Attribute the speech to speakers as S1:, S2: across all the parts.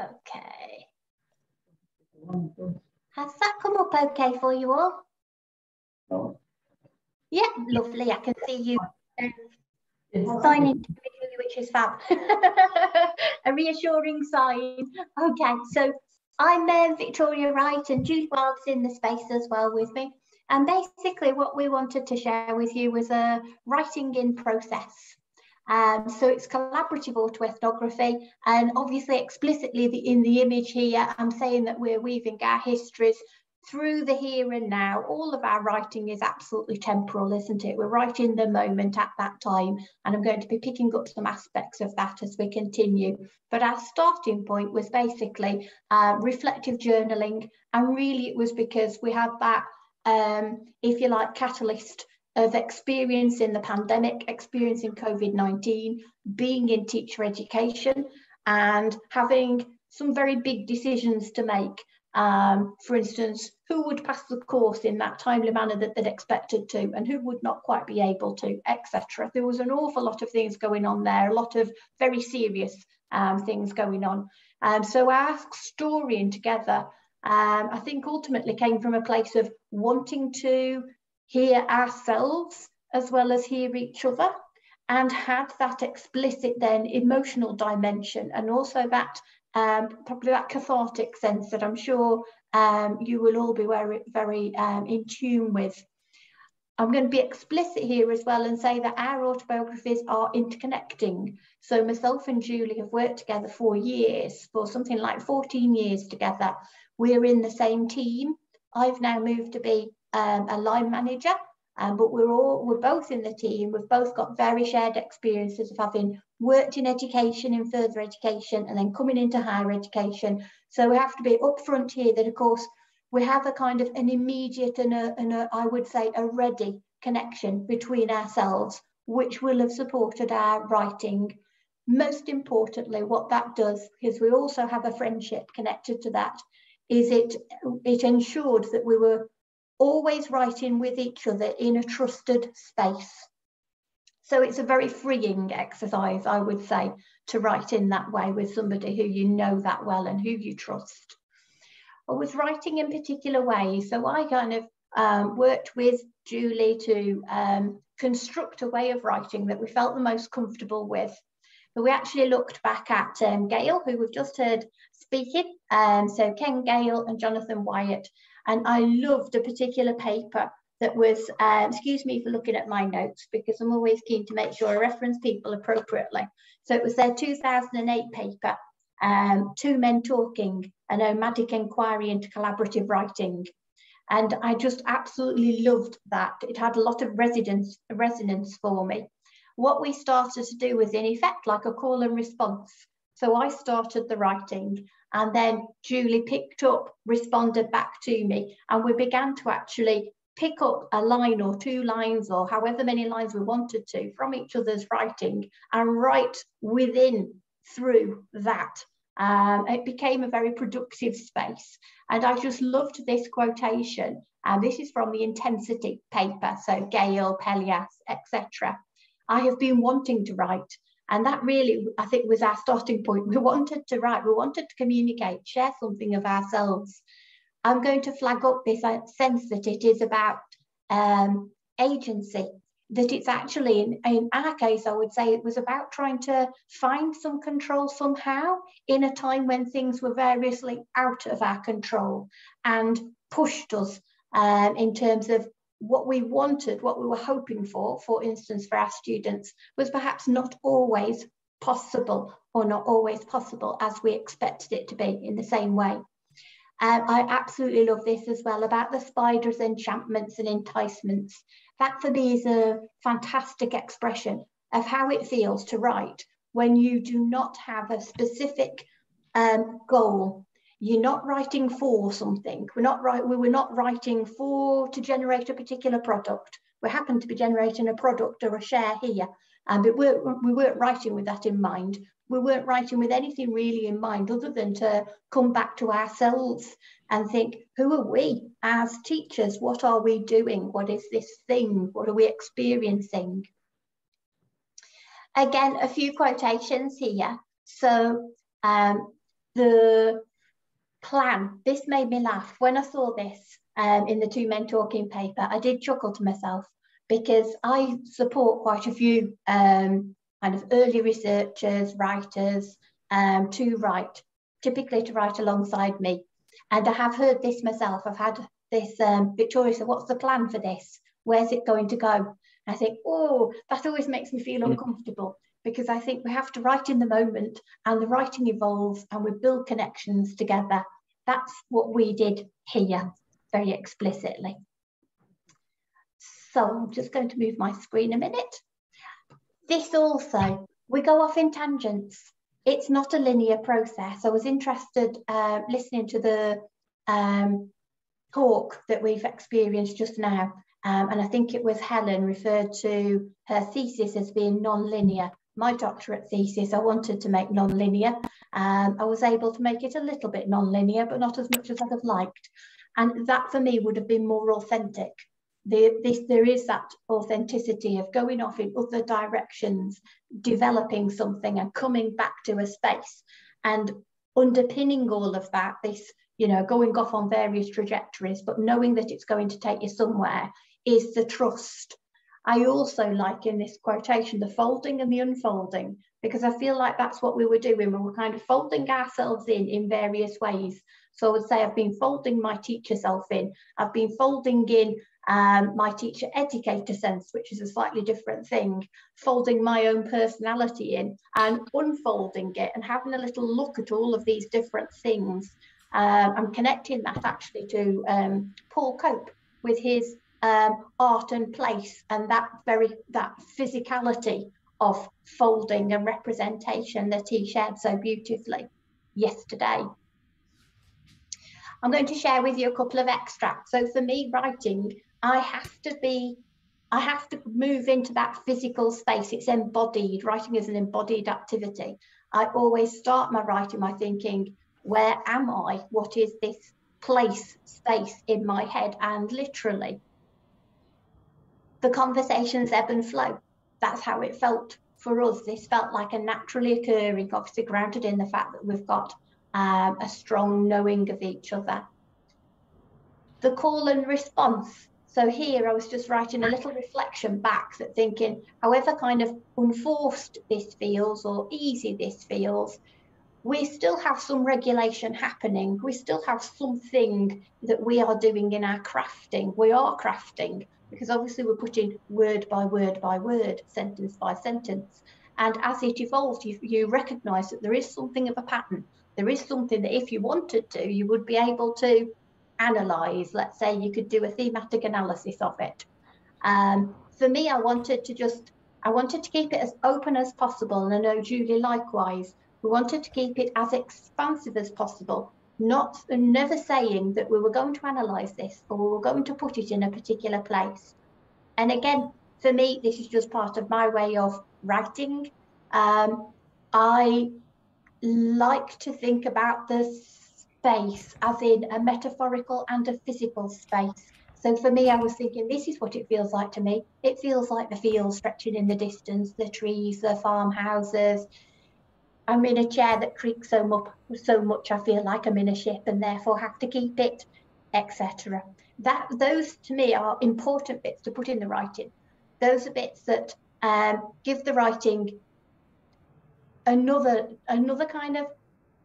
S1: Okay. Has that come up okay for you all?
S2: No.
S1: Yeah, lovely. I can see you um, signing individually, which is fab. A reassuring sign. Okay, so I'm uh, Victoria Wright and Julie Wilde's in the space as well with me. And basically what we wanted to share with you was a writing in process. Um, so it's collaborative autoethnography and obviously explicitly the, in the image here, I'm saying that we're weaving our histories through the here and now. All of our writing is absolutely temporal, isn't it? We're writing the moment at that time. And I'm going to be picking up some aspects of that as we continue. But our starting point was basically uh, reflective journaling. And really it was because we had that, um, if you like, catalyst of experiencing the pandemic, experiencing COVID-19, being in teacher education and having some very big decisions to make um, for instance, who would pass the course in that timely manner that they'd expected to, and who would not quite be able to, etc. There was an awful lot of things going on there, a lot of very serious um, things going on. Um, so our storying together, um, I think ultimately came from a place of wanting to hear ourselves as well as hear each other and had that explicit then emotional dimension and also that um, probably that cathartic sense that I'm sure um, you will all be very, very um, in tune with. I'm going to be explicit here as well and say that our autobiographies are interconnecting. So myself and Julie have worked together for years, for something like 14 years together. We're in the same team. I've now moved to be um, a line manager um, but we're all we're both in the team. We've both got very shared experiences of having worked in education, in further education, and then coming into higher education. So we have to be upfront here that, of course, we have a kind of an immediate and a, and a I would say a ready connection between ourselves, which will have supported our writing. Most importantly, what that does, because we also have a friendship connected to that, is it it ensured that we were always writing with each other in a trusted space. So it's a very freeing exercise, I would say, to write in that way with somebody who you know that well and who you trust. I was writing in particular ways, so I kind of um, worked with Julie to um, construct a way of writing that we felt the most comfortable with. But we actually looked back at um, Gale, who we've just heard speaking, um, so Ken Gale and Jonathan Wyatt, and I loved a particular paper that was, um, excuse me for looking at my notes because I'm always keen to make sure I reference people appropriately. So it was their 2008 paper, um, Two Men Talking, a nomadic inquiry into collaborative writing. And I just absolutely loved that. It had a lot of resonance, resonance for me. What we started to do was in effect like a call and response. So I started the writing and then Julie picked up, responded back to me, and we began to actually pick up a line or two lines or however many lines we wanted to from each other's writing and write within through that. Um, it became a very productive space. And I just loved this quotation. And this is from the intensity paper. So Gale, Pelias, etc. I have been wanting to write and that really, I think, was our starting point. We wanted to write, we wanted to communicate, share something of ourselves. I'm going to flag up this uh, sense that it is about um, agency, that it's actually, in, in our case, I would say it was about trying to find some control somehow in a time when things were variously out of our control and pushed us um, in terms of what we wanted, what we were hoping for, for instance, for our students, was perhaps not always possible or not always possible as we expected it to be in the same way. Um, I absolutely love this as well about the spiders, enchantments and enticements. That for me is a fantastic expression of how it feels to write when you do not have a specific um, goal you're not writing for something. We're not right. We were not writing for to generate a particular product. We happen to be generating a product or a share here, um, but we're, we weren't writing with that in mind. We weren't writing with anything really in mind other than to come back to ourselves and think, who are we as teachers? What are we doing? What is this thing? What are we experiencing? Again, a few quotations here. So um, the plan, this made me laugh. When I saw this um, in the Two Men Talking paper, I did chuckle to myself because I support quite a few um, kind of early researchers, writers um, to write, typically to write alongside me. And I have heard this myself. I've had this um, Victoria said, what's the plan for this? Where's it going to go? I think, oh, that always makes me feel mm. uncomfortable because I think we have to write in the moment and the writing evolves and we build connections together. That's what we did here very explicitly. So I'm just going to move my screen a minute. This also, we go off in tangents. It's not a linear process. I was interested uh, listening to the um, talk that we've experienced just now. Um, and I think it was Helen referred to her thesis as being non-linear. My doctorate thesis, I wanted to make non-linear. Um, I was able to make it a little bit non-linear, but not as much as I'd have liked. And that for me would have been more authentic. The, this, there is that authenticity of going off in other directions, developing something and coming back to a space. And underpinning all of that, this, you know, going off on various trajectories, but knowing that it's going to take you somewhere is the trust. I also like in this quotation the folding and the unfolding, because I feel like that's what we were doing. We were kind of folding ourselves in in various ways. So I would say I've been folding my teacher self in. I've been folding in um, my teacher educator sense, which is a slightly different thing, folding my own personality in and unfolding it and having a little look at all of these different things. Um, I'm connecting that actually to um, Paul Cope with his um, art and place and that very that physicality of folding and representation that he shared so beautifully yesterday. I'm going to share with you a couple of extracts. So for me, writing, I have to be, I have to move into that physical space. It's embodied. Writing is an embodied activity. I always start my writing by thinking, where am I? What is this place, space in my head? And literally, the conversations ebb and flow. That's how it felt for us. This felt like a naturally occurring, obviously grounded in the fact that we've got um, a strong knowing of each other. The call and response. So here I was just writing a little reflection back that thinking, however kind of unforced this feels or easy this feels, we still have some regulation happening. We still have something that we are doing in our crafting. We are crafting because obviously we're putting word by word by word, sentence by sentence. And as it evolves, you, you recognize that there is something of a pattern there is something that if you wanted to, you would be able to analyze. Let's say you could do a thematic analysis of it. Um, for me, I wanted to just, I wanted to keep it as open as possible. And I know Julie likewise. We wanted to keep it as expansive as possible, not never saying that we were going to analyze this or we were going to put it in a particular place. And again, for me, this is just part of my way of writing. Um, I like to think about the space as in a metaphorical and a physical space. So for me, I was thinking, this is what it feels like to me. It feels like the fields stretching in the distance, the trees, the farmhouses. I'm in a chair that creaks so much, so much I feel like I'm in a ship and therefore have to keep it, etc. That those to me are important bits to put in the writing. Those are bits that um, give the writing another another kind of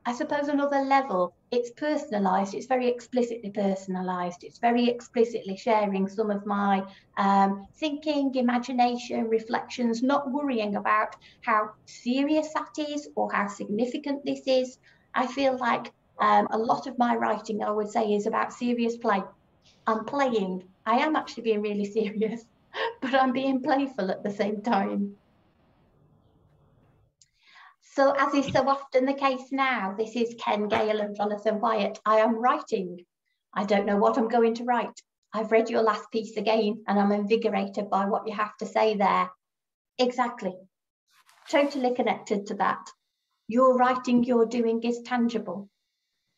S1: I suppose another level. It's personalized. It's very explicitly personalized. It's very explicitly sharing some of my um, thinking, imagination, reflections, not worrying about how serious that is or how significant this is. I feel like um, a lot of my writing, I would say, is about serious play. I'm playing. I am actually being really serious, but I'm being playful at the same time. So as is so often the case now, this is Ken Gale and Jonathan Wyatt. I am writing. I don't know what I'm going to write. I've read your last piece again and I'm invigorated by what you have to say there. Exactly. Totally connected to that. Your writing, your doing is tangible.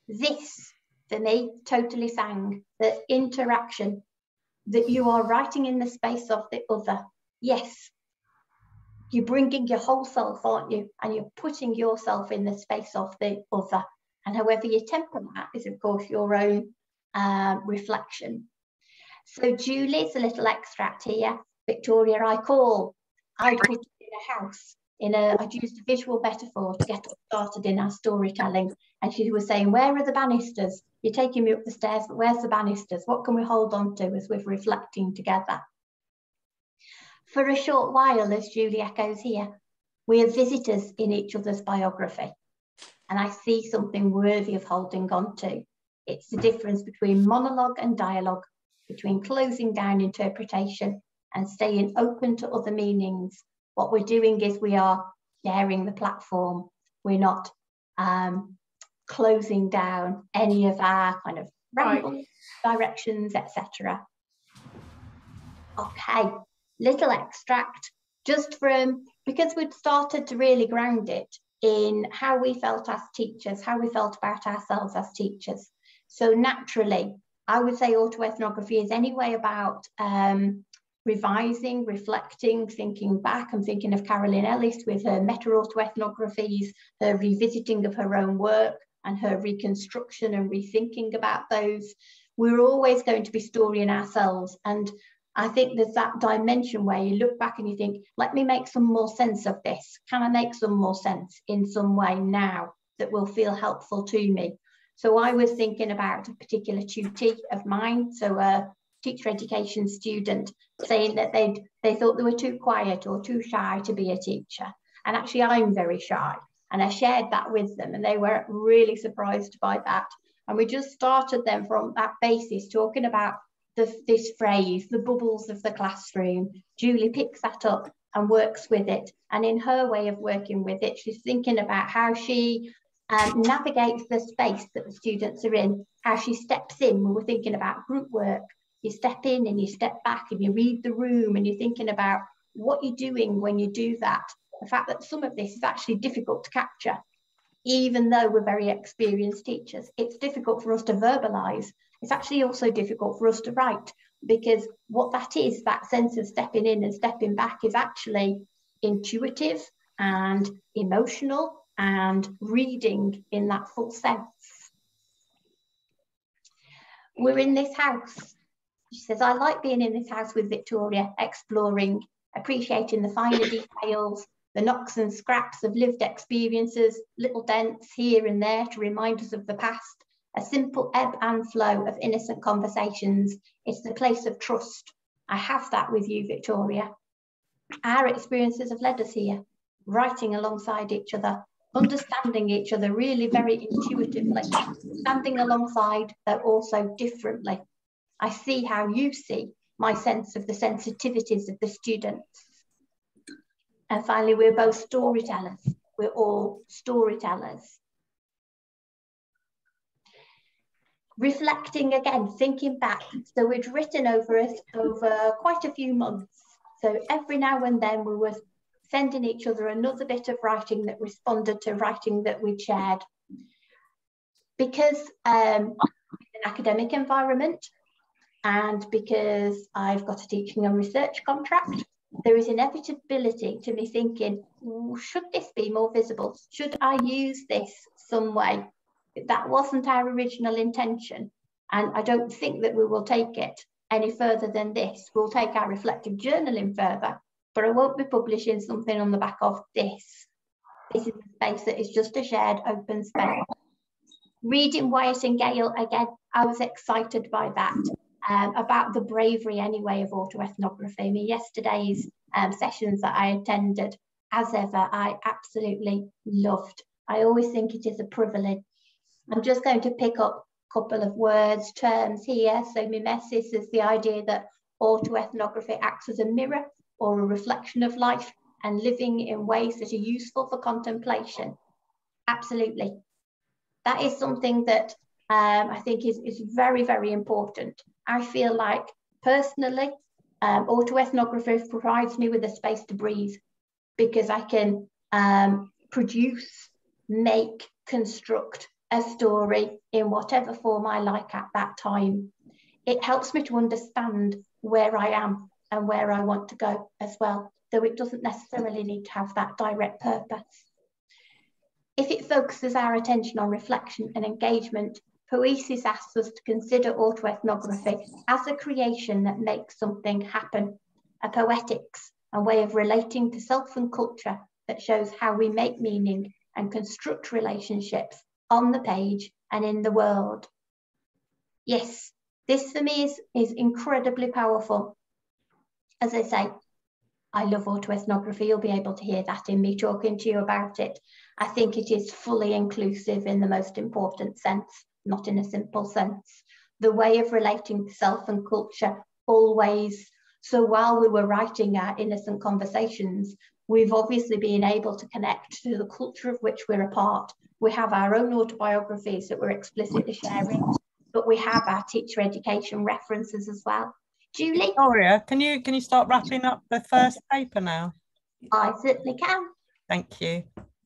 S1: This, for me, totally sang the interaction that you are writing in the space of the other. Yes, you're bringing your whole self, aren't you? And you're putting yourself in the space of the other. And however you temper that is, of course, your own uh, reflection. So Julie's a little extract here. Victoria, I call. I put in a house. In a, I'd used a visual metaphor to get started in our storytelling. And she was saying, Where are the banisters? You're taking me up the stairs, but where's the banisters? What can we hold on to as we're reflecting together? For a short while, as Julie echoes here, we are visitors in each other's biography. And I see something worthy of holding on to. It's the difference between monologue and dialogue, between closing down interpretation and staying open to other meanings. What we're doing is we are sharing the platform. We're not um, closing down any of our kind of right. directions, etc. Okay, little extract just from because we'd started to really ground it in how we felt as teachers, how we felt about ourselves as teachers. So naturally, I would say autoethnography is anyway about um, revising, reflecting, thinking back. I'm thinking of Carolyn Ellis with her meta-autoethnographies, her revisiting of her own work and her reconstruction and rethinking about those. We're always going to be storying ourselves. And I think there's that dimension where you look back and you think, let me make some more sense of this. Can I make some more sense in some way now that will feel helpful to me? So I was thinking about a particular tutee of mine, so a teacher education student, saying that they they thought they were too quiet or too shy to be a teacher. And actually, I'm very shy. And I shared that with them, and they were really surprised by that. And we just started them from that basis, talking about the, this phrase, the bubbles of the classroom. Julie picks that up and works with it. And in her way of working with it, she's thinking about how she um, navigates the space that the students are in, how she steps in when we're thinking about group work. You step in and you step back and you read the room and you're thinking about what you're doing when you do that. The fact that some of this is actually difficult to capture, even though we're very experienced teachers. It's difficult for us to verbalize. It's actually also difficult for us to write because what that is, that sense of stepping in and stepping back, is actually intuitive and emotional and reading in that full sense. We're in this house. She says, I like being in this house with Victoria, exploring, appreciating the finer details, the knocks and scraps of lived experiences, little dents here and there to remind us of the past, a simple ebb and flow of innocent conversations. It's the place of trust. I have that with you, Victoria. Our experiences have led us here, writing alongside each other, understanding each other really very intuitively, standing alongside, but also differently. I see how you see my sense of the sensitivities of the students. And finally, we're both storytellers. We're all storytellers. Reflecting again, thinking back. So we'd written over it over quite a few months. So every now and then we were sending each other another bit of writing that responded to writing that we'd shared. Because um, an academic environment and because I've got a teaching and research contract, there is inevitability to me thinking, should this be more visible? Should I use this some way? That wasn't our original intention. And I don't think that we will take it any further than this. We'll take our reflective journaling further, but I won't be publishing something on the back of this. This is a space that is just a shared open space. Reading Wyatt and Gale, again, I was excited by that, um, about the bravery anyway of autoethnography. I mean, yesterday's um, sessions that I attended, as ever, I absolutely loved. I always think it is a privilege. I'm just going to pick up a couple of words, terms here. So mimesis is the idea that autoethnography acts as a mirror or a reflection of life and living in ways that are useful for contemplation. Absolutely. That is something that um, I think is, is very, very important. I feel like personally, um, autoethnography provides me with a space to breathe because I can um, produce, make, construct a story in whatever form I like at that time. It helps me to understand where I am and where I want to go as well, though it doesn't necessarily need to have that direct purpose. If it focuses our attention on reflection and engagement, Poiesis asks us to consider autoethnography as a creation that makes something happen, a poetics, a way of relating to self and culture that shows how we make meaning and construct relationships on the page and in the world. Yes, this for me is, is incredibly powerful. As I say, I love autoethnography. You'll be able to hear that in me talking to you about it. I think it is fully inclusive in the most important sense not in a simple sense. The way of relating self and culture always. So while we were writing our innocent conversations, we've obviously been able to connect to the culture of which we're a part. We have our own autobiographies that we're explicitly sharing, but we have our teacher education references as well. Julie?
S2: Victoria, can you can you start wrapping up the first paper now?
S1: I certainly can.
S2: Thank you.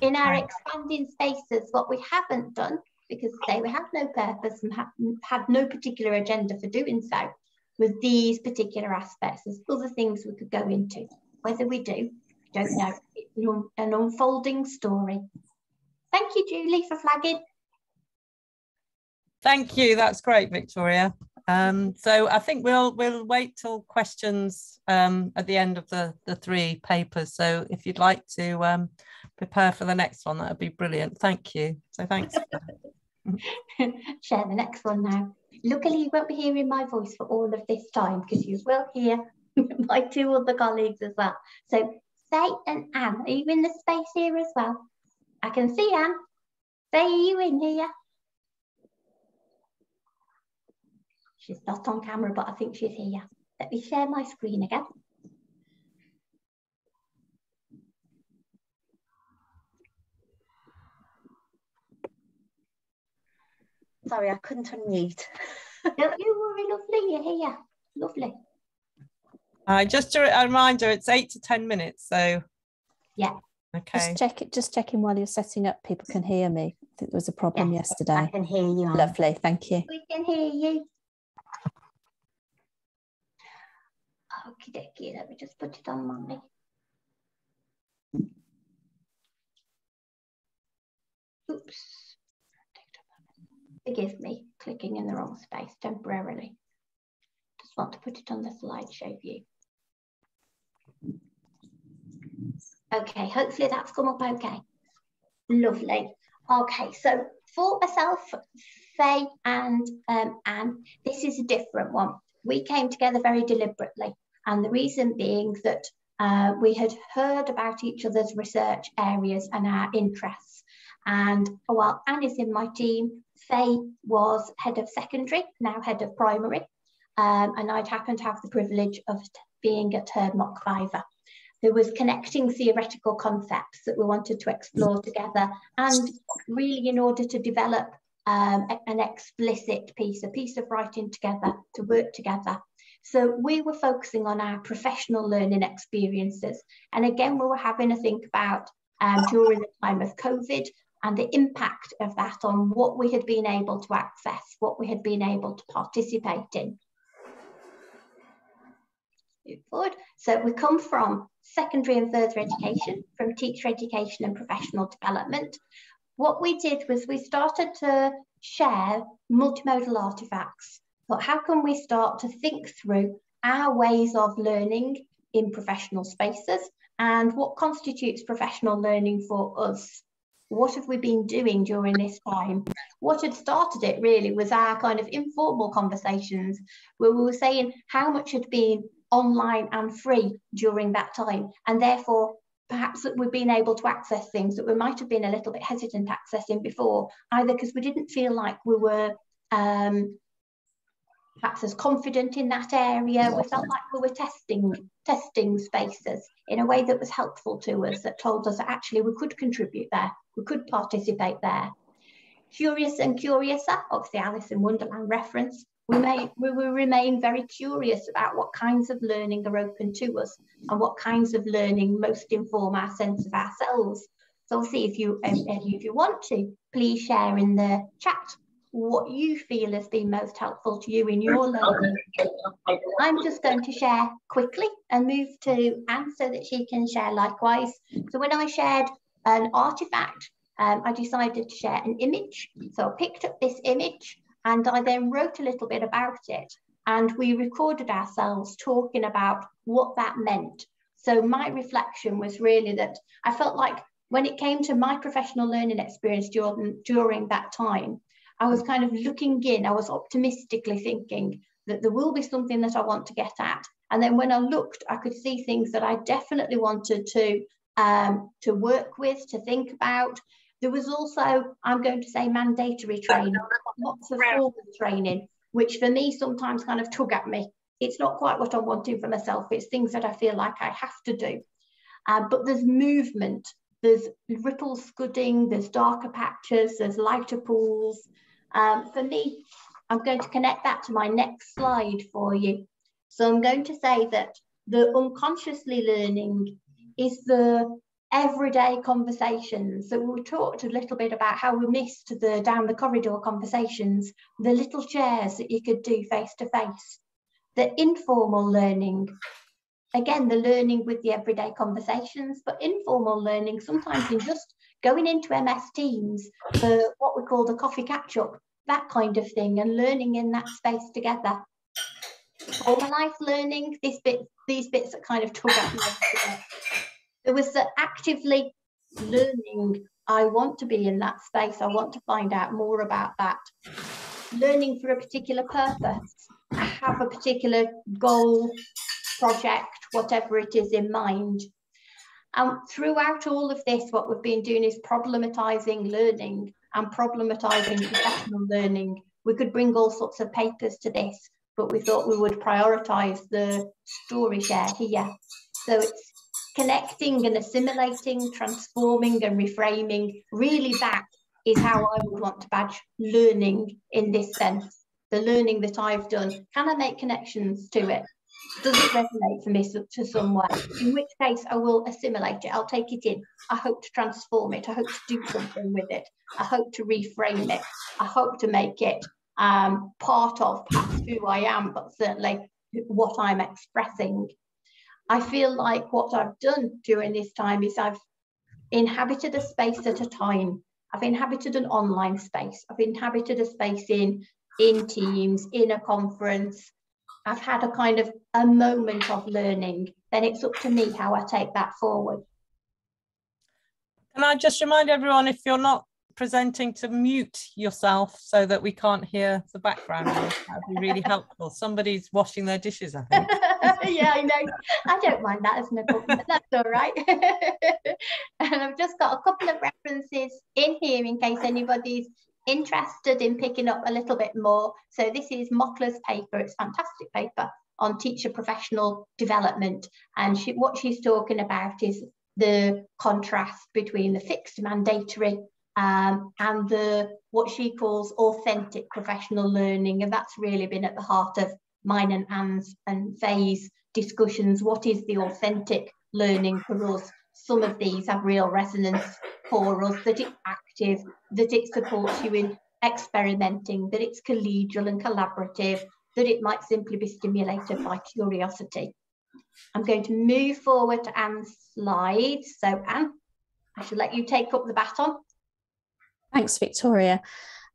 S1: in our expanding spaces, what we haven't done, because say we have no purpose and have, had no particular agenda for doing so, was these particular aspects. There's other things we could go into. Whether we do, don't know. It's an unfolding story. Thank you, Julie, for flagging.
S2: Thank you. That's great, Victoria. Um, so I think we'll we'll wait till questions um, at the end of the the three papers. So if you'd like to um, prepare for the next one, that would be brilliant. Thank you. So thanks.
S1: Share the next one now. Luckily, you won't be hearing my voice for all of this time because you will hear my two other colleagues as well. So Fay and Anne, are you in the space here as well? I can see Anne. Fay, are you in here? She's not on camera, but I think she's here. Let me share my screen again.
S3: Sorry, I couldn't unmute.
S1: Don't you worry, lovely, you're here. Lovely.
S2: Uh, just a, a reminder, it's eight to 10 minutes, so.
S1: Yeah.
S2: Okay.
S3: Just check it. Just checking while you're setting up. People can hear me. I think there was a problem yes, yesterday. I
S1: can hear you.
S3: Lovely. Thank you.
S1: We can hear you. Okie dokie, let me just put it on my. Oops. Forgive me, clicking in the wrong space temporarily. Just want to put it on the slideshow view. Okay, hopefully that's come up okay. Lovely. Okay, so for myself, Fay and um, Anne, this is a different one. We came together very deliberately. And the reason being that uh, we had heard about each other's research areas and our interests. And while Anne is in my team, Fay was head of secondary, now head of primary. Um, and I'd happened to have the privilege of being at her mock viva. There was connecting theoretical concepts that we wanted to explore together and really in order to develop um, an explicit piece, a piece of writing together, to work together so we were focusing on our professional learning experiences. And again, we were having to think about um, during the time of COVID and the impact of that on what we had been able to access, what we had been able to participate in. Move forward. So we come from secondary and further education, from teacher education and professional development. What we did was we started to share multimodal artifacts but how can we start to think through our ways of learning in professional spaces and what constitutes professional learning for us? What have we been doing during this time? What had started it really was our kind of informal conversations where we were saying how much had been online and free during that time. And therefore, perhaps that we've been able to access things that we might have been a little bit hesitant accessing before, either because we didn't feel like we were um, perhaps as confident in that area. We felt like we were testing testing spaces in a way that was helpful to us, that told us that actually we could contribute there, we could participate there. Curious and curiouser, obviously Alice in Wonderland reference, we, may, we will remain very curious about what kinds of learning are open to us and what kinds of learning most inform our sense of ourselves. So we'll see if you, if you want to, please share in the chat what you feel has been most helpful to you in your learning. I'm just going to share quickly and move to Anne so that she can share likewise. So when I shared an artifact, um, I decided to share an image. So I picked up this image and I then wrote a little bit about it. And we recorded ourselves talking about what that meant. So my reflection was really that I felt like when it came to my professional learning experience during, during that time, I was kind of looking in, I was optimistically thinking that there will be something that I want to get at. And then when I looked, I could see things that I definitely wanted to um, to work with, to think about. There was also, I'm going to say, mandatory training, lots of formal training, which for me sometimes kind of tug at me. It's not quite what I'm wanting for myself. It's things that I feel like I have to do. Uh, but there's movement, there's ripple scudding, there's darker patches, there's lighter pools, um, for me, I'm going to connect that to my next slide for you. So I'm going to say that the unconsciously learning is the everyday conversations. So we talked a little bit about how we missed the down the corridor conversations, the little chairs that you could do face to face, the informal learning. Again, the learning with the everyday conversations, but informal learning sometimes in just going into MS Teams for what we call the coffee catch up, that kind of thing, and learning in that space together. All my life learning, this bit, these bits that kind of tug at me. There was the actively learning. I want to be in that space. I want to find out more about that. Learning for a particular purpose. I have a particular goal, project, whatever it is in mind. And throughout all of this, what we've been doing is problematizing learning and problematizing professional learning. We could bring all sorts of papers to this, but we thought we would prioritize the story share here. So it's connecting and assimilating, transforming and reframing. Really, that is how I would want to badge learning in this sense. The learning that I've done, can I make connections to it? Does it resonate for me to some way? In which case, I will assimilate it. I'll take it in. I hope to transform it. I hope to do something with it. I hope to reframe it. I hope to make it um, part of perhaps who I am, but certainly what I'm expressing. I feel like what I've done during this time is I've inhabited a space at a time. I've inhabited an online space. I've inhabited a space in in Teams, in a conference, I've had a kind of a moment of learning, then it's up to me how I take that forward.
S2: Can I just remind everyone if you're not presenting to mute yourself so that we can't hear the background that would be really helpful. Somebody's washing their dishes, I think.
S1: yeah, I know. I don't mind that as an problem, but that's all right. and I've just got a couple of references in here in case anybody's interested in picking up a little bit more. So this is Mockler's paper. It's fantastic paper on teacher professional development. And she, what she's talking about is the contrast between the fixed mandatory um, and the what she calls authentic professional learning. And that's really been at the heart of mine and Anne's and Fay's discussions. What is the authentic learning for us? Some of these have real resonance for us, that it's active, that it supports you in experimenting, that it's collegial and collaborative, that it might simply be stimulated by curiosity. I'm going to move forward to Anne's slides. So Anne, I should let you take up the baton.
S3: Thanks, Victoria.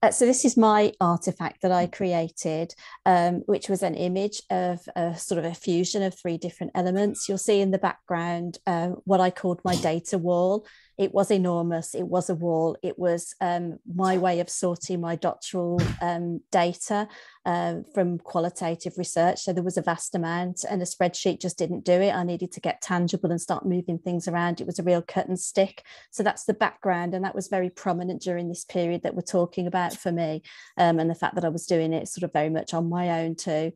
S3: Uh, so this is my artifact that I created, um, which was an image of a sort of a fusion of three different elements. You'll see in the background uh, what I called my data wall. It was enormous. It was a wall. It was um, my way of sorting my doctoral um, data uh, from qualitative research. So there was a vast amount, and a spreadsheet just didn't do it. I needed to get tangible and start moving things around. It was a real cut and stick. So that's the background, and that was very prominent during this period that we're talking about for me, um, and the fact that I was doing it sort of very much on my own too.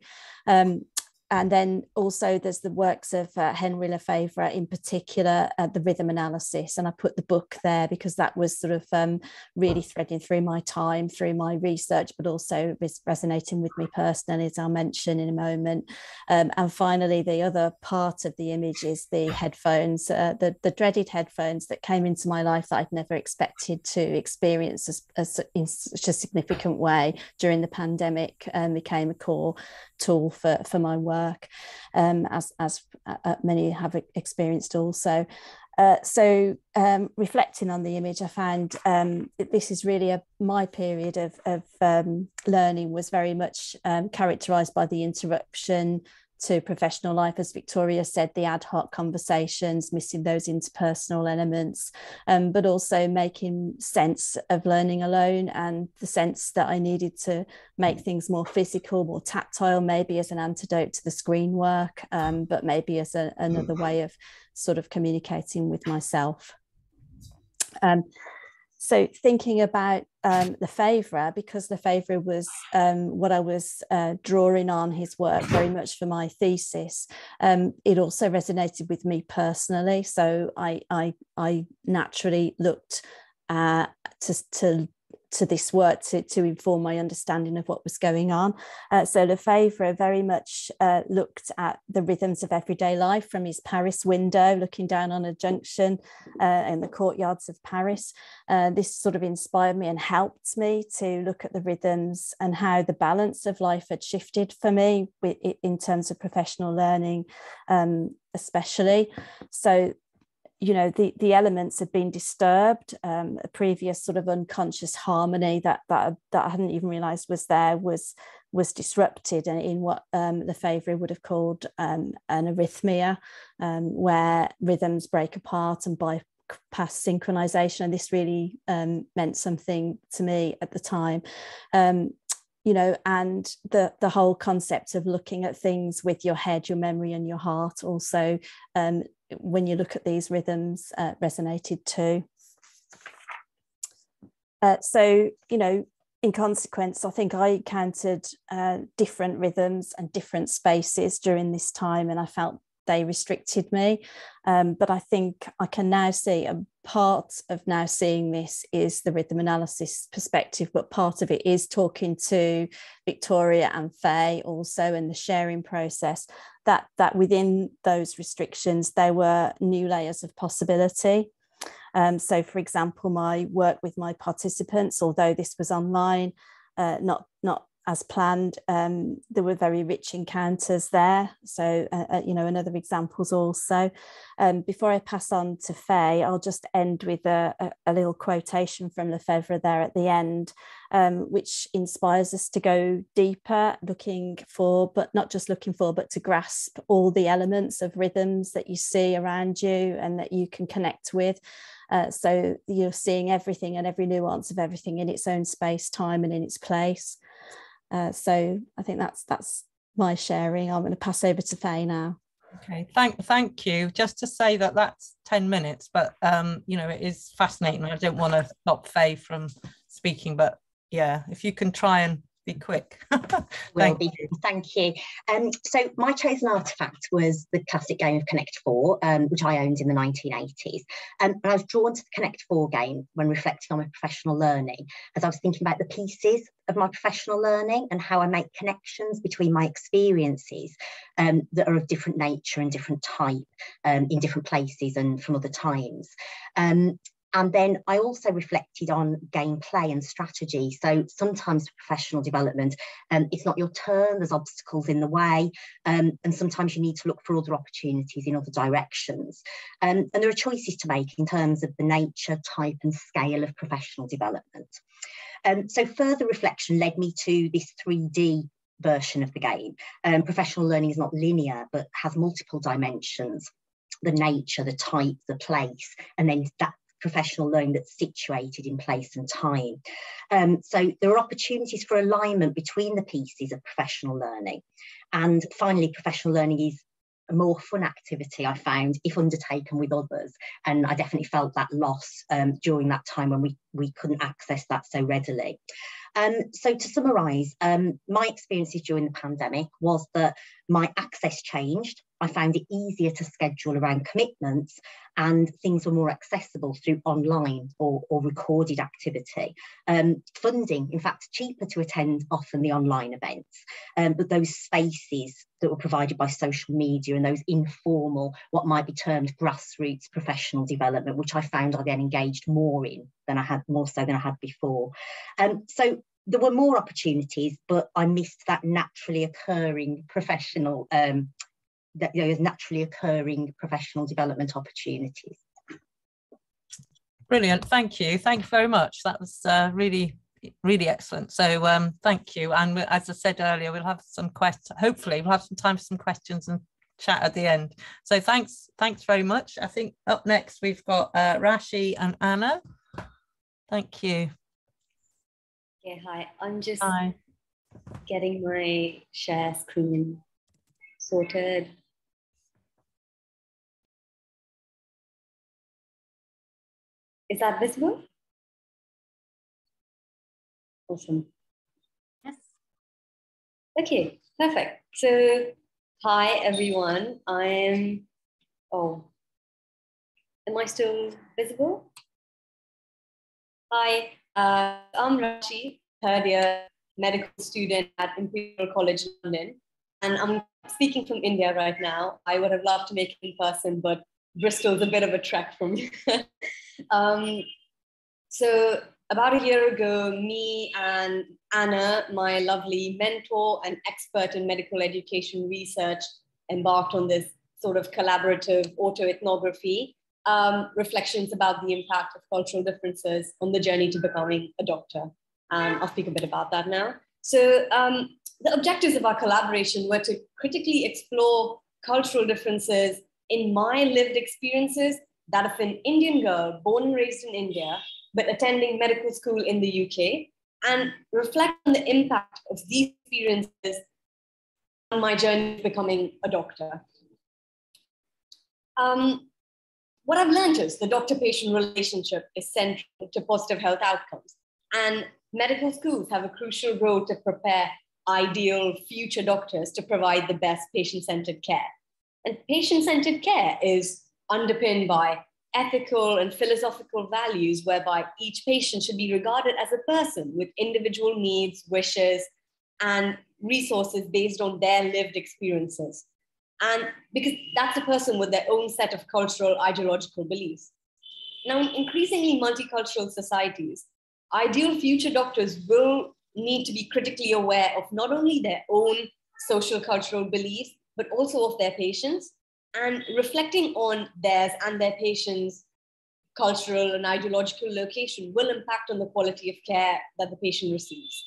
S3: Um, and then also there's the works of uh, Henri Lefebvre in particular, uh, the rhythm analysis. And I put the book there because that was sort of um, really threading through my time, through my research, but also res- resonating with me personally, as I'll mention in a moment. Um, and finally, the other part of the image is the headphones, uh, the, the dreaded headphones that came into my life that I'd never expected to experience as, as in such a significant way during the pandemic and became a core tool for, for my work, um, as, as uh, many have experienced also. Uh, so um, reflecting on the image, I found um, this is really a, my period of, of um, learning was very much um, characterized by the interruption to professional life, as Victoria said, the ad hoc conversations, missing those interpersonal elements, um, but also making sense of learning alone and the sense that I needed to make things more physical, more tactile, maybe as an antidote to the screen work, um, but maybe as a, another way of sort of communicating with myself. Um, so thinking about um, because Lefebvre was um, what I was uh, drawing on his work very much for my thesis, um, it also resonated with me personally. So I, I, I naturally looked uh, to, to to this work to, to inform my understanding of what was going on. Uh, so Lefebvre very much uh, looked at the rhythms of everyday life from his Paris window, looking down on a junction uh, in the courtyards of Paris. Uh, this sort of inspired me and helped me to look at the rhythms and how the balance of life had shifted for me in terms of professional learning, um, especially. So you know the the elements had been disturbed um, a previous sort of unconscious harmony that that that I hadn't even realized was there was was disrupted and in what um, Lefebvre would have called um, an arrhythmia um, where rhythms break apart and bypass synchronization and this really um, meant something to me at the time. Um, you know and the the whole concept of looking at things with your head your memory and your heart also um, when you look at these rhythms uh, resonated too. Uh, so, you know, in consequence, I think I encountered uh, different rhythms and different spaces during this time, and I felt they restricted me. Um, but I think I can now see a part of now seeing this is the rhythm analysis perspective, but part of it is talking to Victoria and Fay also and the sharing process that that within those restrictions there were new layers of possibility. Um, so for example, my work with my participants, although this was online, uh, not not as planned. Um, there were very rich encounters there. So, uh, uh, you know, another examples also. Um, before I pass on to Fay, I'll just end with a, a, a little quotation from Lefebvre there at the end, um, which inspires us to go deeper, looking for, but not just looking for, but to grasp all the elements of rhythms that you see around you and that you can connect with. Uh, so you're seeing everything and every nuance of everything in its own space, time, and in its place. Uh, so I think that's that's my sharing. I'm going to pass over to Fay now.
S2: Okay, thank thank you. Just to say that that's ten minutes, but um, you know it is fascinating. I don't want to stop Fay from speaking, but yeah, if you can try and be quick.
S4: Will be. You. Thank you. Um, so my chosen artifact was the classic game of Connect Four, um, which I owned in the 1980s. Um, and I was drawn to the Connect Four game when reflecting on my professional learning, as I was thinking about the pieces of my professional learning and how I make connections between my experiences um, that are of different nature and different type um, in different places and from other times. Um, and then I also reflected on gameplay and strategy. So sometimes professional development, um, it's not your turn, there's obstacles in the way, um, and sometimes you need to look for other opportunities in other directions. Um, and there are choices to make in terms of the nature, type, and scale of professional development. Um, so further reflection led me to this 3D version of the game. Um, professional learning is not linear, but has multiple dimensions the nature, the type, the place, and then that professional learning that's situated in place and time. Um, so there are opportunities for alignment between the pieces of professional learning. And finally, professional learning is a more fun activity I found if undertaken with others. And I definitely felt that loss um, during that time when we, we couldn't access that so readily. Um, so to summarise, um, my experiences during the pandemic was that my access changed. I found it easier to schedule around commitments and things were more accessible through online or, or recorded activity. Um, funding, in fact, cheaper to attend often the online events, um, but those spaces that were provided by social media and those informal, what might be termed grassroots professional development, which I found I then engaged more in than I had more so than I had before. Um, so there were more opportunities, but I missed that naturally occurring professional, um, that those naturally occurring professional development opportunities.
S2: Brilliant, thank you. Thank you very much. That was uh, really, really excellent. So um, thank you. And as I said earlier, we'll have some questions, hopefully we'll have some time for some questions and chat at the end. So thanks, thanks very much. I think up next we've got uh, Raashi and Anna. Thank you.
S5: Yeah, hi. I'm just
S2: Hi.
S5: getting my share screen sorted. Is that visible? Awesome.
S1: Yes.
S5: Okay, perfect. So, hi everyone. I'm, oh, am I still visible? Hi, uh, I'm Raashi, third year medical student at Imperial College London, and I'm speaking from India right now. I would have loved to make it in person, but Bristol's a bit of a trek for me. um, so about a year ago, me and Ana, my lovely mentor and expert in medical education research, embarked on this sort of collaborative autoethnography um, reflections about the impact of cultural differences on the journey to becoming a doctor. Um, I'll speak a bit about that now. So um, the objectives of our collaboration were to critically explore cultural differences in my lived experiences, that of an Indian girl born and raised in India, but attending medical school in the UK, and reflect on the impact of these experiences on my journey to becoming a doctor. Um, what I've learned is the doctor patient relationship is central to positive health outcomes. And medical schools have a crucial role to prepare ideal future doctors to provide the best patient centered care. And patient centered care is underpinned by ethical and philosophical values whereby each patient should be regarded as a person with individual needs, wishes, and resources based on their lived experiences. And because that's a person with their own set of cultural, ideological beliefs. Now, in increasingly multicultural societies, ideal future doctors will need to be critically aware of not only their own social cultural beliefs, but also of their patients and reflecting on theirs and their patients' cultural and ideological location will impact on the quality of care that the patient receives.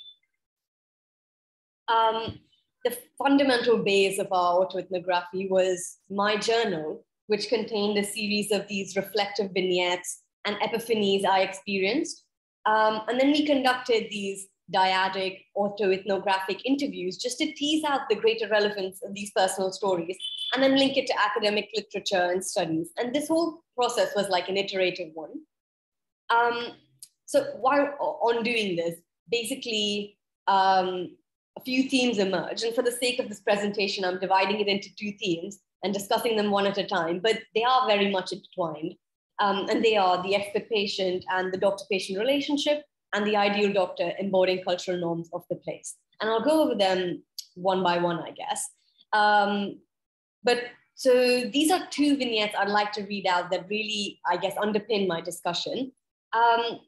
S5: Um, the fundamental base of our autoethnography was my journal, which contained a series of these reflective vignettes and epiphanies I experienced. Um, and then we conducted these dyadic autoethnographic interviews just to tease out the greater relevance of these personal stories and then link it to academic literature and studies. And this whole process was like an iterative one. Um, so while on doing this, basically, um, a few themes emerge. And for the sake of this presentation, I'm dividing it into two themes and discussing them one at a time, but they are very much intertwined. Um, and they are the expert patient and the doctor patient relationship, and the ideal doctor embodying cultural norms of the place. And I'll go over them one by one, I guess. Um, but so these are two vignettes I'd like to read out that really, I guess, underpin my discussion. Um,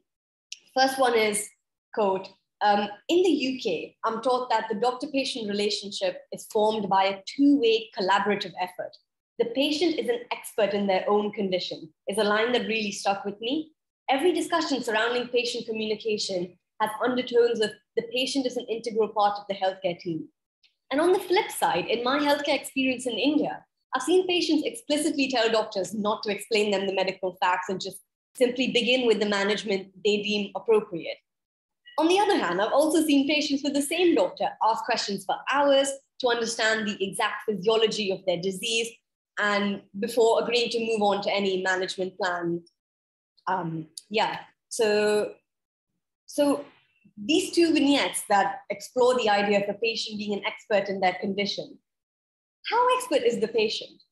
S5: first one is, quote, um, in the UK, I'm taught that the doctor-patient relationship is formed by a two-way collaborative effort. The patient is an expert in their own condition, is a line that really stuck with me. Every discussion surrounding patient communication has undertones of the patient is an integral part of the healthcare team. And on the flip side, in my healthcare experience in India, I've seen patients explicitly tell doctors not to explain them the medical facts and just simply begin with the management they deem appropriate. On the other hand, I've also seen patients with the same doctor ask questions for hours to understand the exact physiology of their disease and before agreeing to move on to any management plan. Um, yeah, so, so these two vignettes that explore the idea of a patient being an expert in their condition how expert is the patient?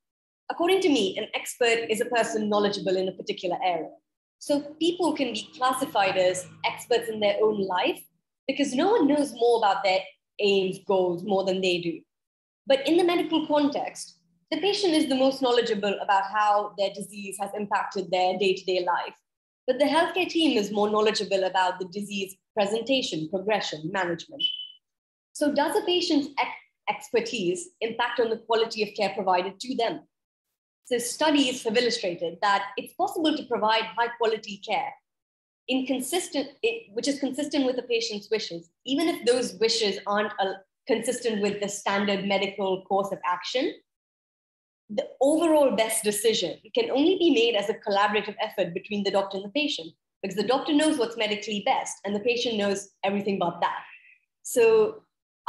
S5: According to me, an expert is a person knowledgeable in a particular area. So people can be classified as experts in their own life because no one knows more about their aims, goals more than they do. But in the medical context, the patient is the most knowledgeable about how their disease has impacted their day to day life. But the healthcare team is more knowledgeable about the disease presentation, progression, management. So, does a patient's expertise impact on the quality of care provided to them? So, studies have illustrated that it's possible to provide high quality care inconsistent, which is consistent with the patient's wishes, even if those wishes aren't uh, consistent with the standard medical course of action, the overall best decision can only be made as a collaborative effort between the doctor and the patient because the doctor knows what's medically best and the patient knows everything but that. So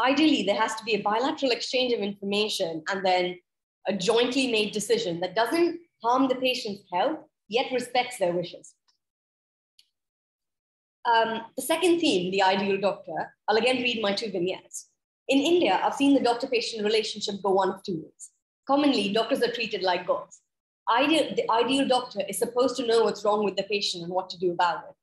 S5: ideally, there has to be a bilateral exchange of information and then a jointly made decision that doesn't harm the patient's health, yet respects their wishes. Um, the second theme, the ideal doctor, I'll again read my two vignettes. In India, I've seen the doctor patient relationship go one of two ways. Commonly, doctors are treated like gods. Ideal, the ideal doctor is supposed to know what's wrong with the patient and what to do about it.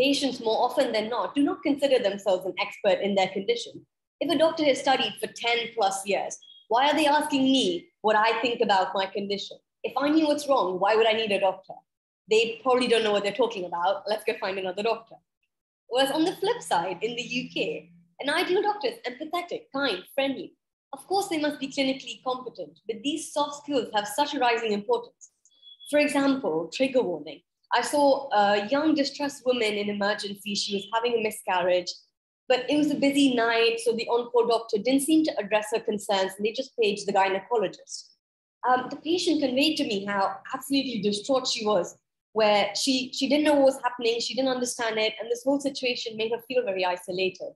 S5: Patients, more often than not, do not consider themselves an expert in their condition. If a doctor has studied for 10 plus years, why are they asking me what I think about my condition? If I knew what's wrong, why would I need a doctor? They probably don't know what they're talking about. Let's go find another doctor. Whereas on the flip side, in the UK, an ideal doctor is empathetic, kind, friendly, of course, they must be clinically competent, but these soft skills have such a rising importance. For example, trigger warning. I saw a young distressed woman in emergency. She was having a miscarriage, but it was a busy night, so the on-call doctor didn't seem to address her concerns, and they just paged the gynecologist. Um, the patient conveyed to me how absolutely distraught she was, where she, she didn't know what was happening, she didn't understand it, and this whole situation made her feel very isolated.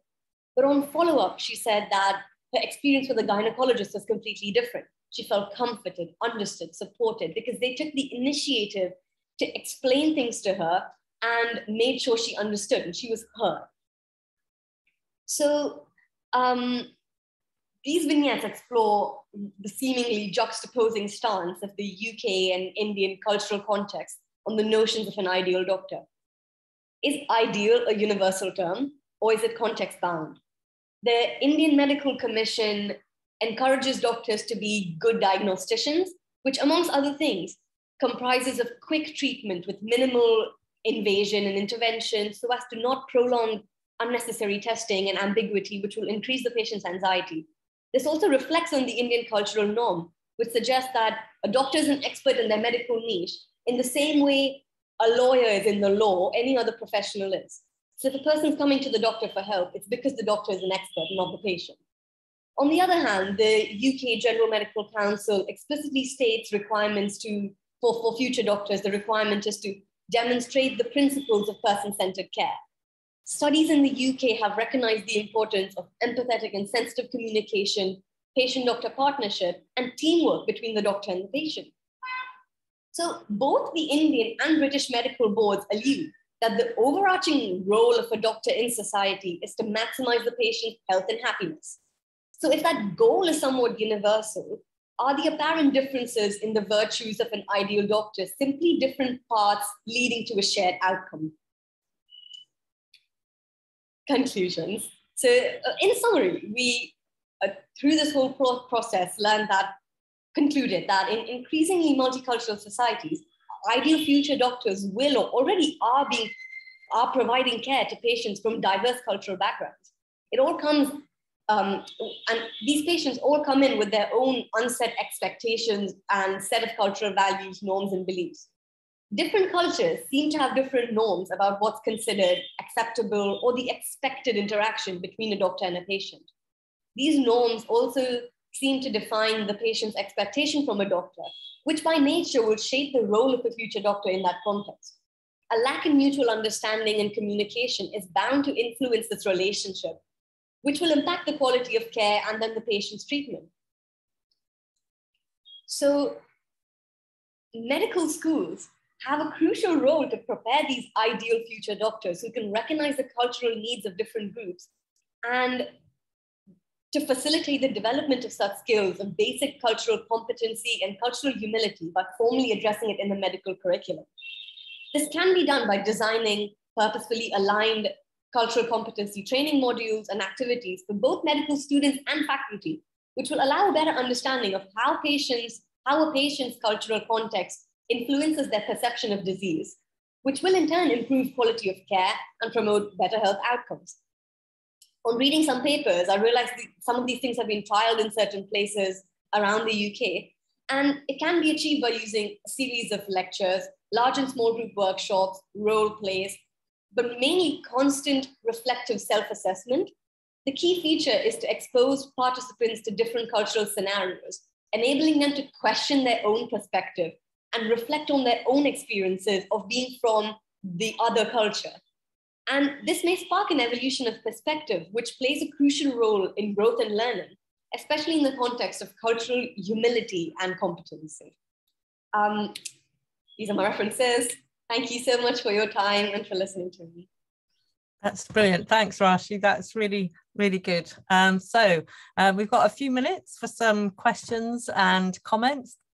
S5: But on follow-up, she said that her experience with a gynecologist was completely different. She felt comforted, understood, supported because they took the initiative to explain things to her and made sure she understood and she was heard. So um, these vignettes explore the seemingly juxtaposing stance of the UK and Indian cultural context on the notions of an ideal doctor. Is ideal a universal term or is it context bound? the Indian Medical Commission encourages doctors to be good diagnosticians, which, amongst other things, comprises of quick treatment with minimal invasion and intervention so as to not prolong unnecessary testing and ambiguity, which will increase the patient's anxiety. This also reflects on the Indian cultural norm, which suggests that a doctor is an expert in their medical niche in the same way a lawyer is in the law, any other professional is. So if a person's coming to the doctor for help, it's because the doctor is an expert, not the patient. On the other hand, the UK General Medical Council explicitly states requirements to, for, for future doctors, the requirement is to demonstrate the principles of person-centered care. Studies in the UK have recognized the importance of empathetic and sensitive communication, patient-doctor partnership, and teamwork between the doctor and the patient. So both the Indian and British medical boards allude that the overarching role of a doctor in society is to maximize the patient's health and happiness. So, if that goal is somewhat universal, are the apparent differences in the virtues of an ideal doctor simply different paths leading to a shared outcome? Conclusions. So, uh, in summary, we, uh, through this whole pro process, learned that, concluded that in increasingly multicultural societies, ideal future doctors will or already are being are providing care to patients from diverse cultural backgrounds. It all comes, um, and these patients all come in with their own unset expectations and set of cultural values, norms, and beliefs. Different cultures seem to have different norms about what's considered acceptable or the expected interaction between a doctor and a patient. These norms also seem to define the patient's expectation from a doctor which by nature will shape the role of a future doctor in that context. A lack in mutual understanding and communication is bound to influence this relationship, which will impact the quality of care and then the patient's treatment. So, medical schools have a crucial role to prepare these ideal future doctors who can recognize the cultural needs of different groups and to facilitate the development of such skills of basic cultural competency and cultural humility by formally addressing it in the medical curriculum. This can be done by designing purposefully aligned cultural competency training modules and activities for both medical students and faculty, which will allow a better understanding of how patients, how a patient's cultural context influences their perception of disease, which will in turn improve quality of care and promote better health outcomes. On reading some papers, I realized some of these things have been trialed in certain places around the UK, and it can be achieved by using a series of lectures, large and small group workshops, role plays, but mainly constant reflective self-assessment. The key feature is to expose participants to different cultural scenarios, enabling them to question their own perspective and reflect on their own experiences of being from the other culture. And this may spark an evolution of perspective, which plays a crucial role in growth and learning, especially in the context of cultural humility and competency. Um, these are my references. Thank you so much for your time and for listening to me.
S2: That's brilliant. Thanks, Raashi. That's really, really good. Um, so uh, we've got a few minutes for some questions and comments.